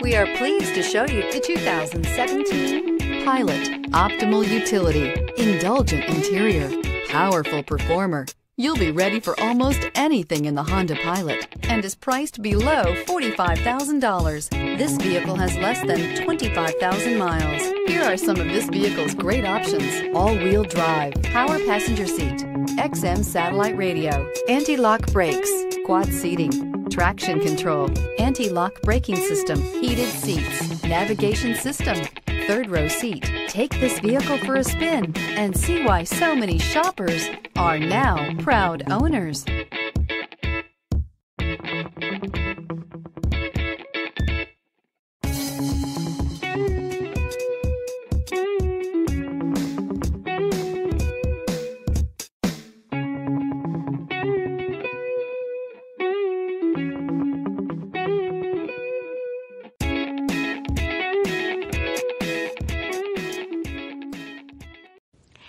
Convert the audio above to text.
We are pleased to show you the 2017 Pilot. Optimal utility, indulgent interior, powerful performer. You'll be ready for almost anything in the Honda Pilot and is priced below $45,000. This vehicle has less than 25,000 miles. Here are some of this vehicle's great options. All-wheel drive, power passenger seat, XM satellite radio, anti-lock brakes, quad seating, traction control, anti-lock braking system, heated seats, navigation system, third row seat. Take this vehicle for a spin and see why so many shoppers are now proud owners.